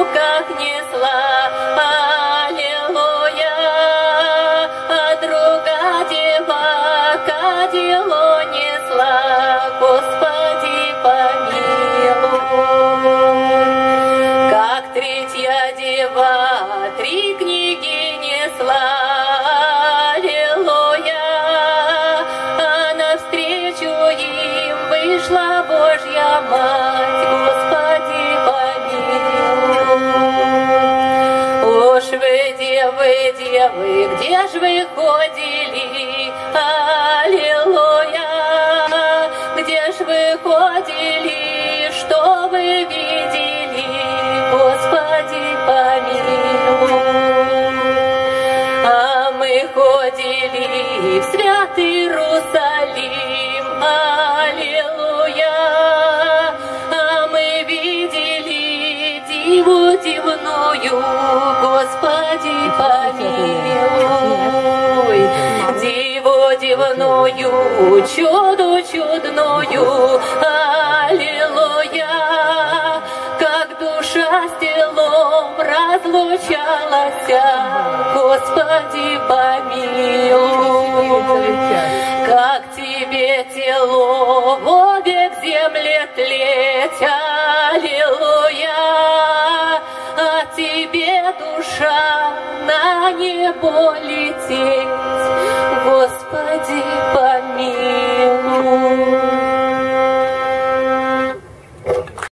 руках несла. Аллилуйя, а друга дева кадило несла. Господи, помилуй. Как третья дева три книги несла. Аллилуйя, а навстречу им вышла Божья мать. Вы, девы, где ж вы ходили, аллилуйя, где ж вы ходили, что вы видели, Господи, помилуй. А мы ходили в святый Иерусалим, аллилуйя, а мы видели диву дивную, Господи, помилуй. Диву дивную, чуду чудную, аллилуйя, как душа с телом разлучалась, Господи, помилуй. Как тебе тело вовек земле тлеть, аллилуйя, тебе душа на небо лететь.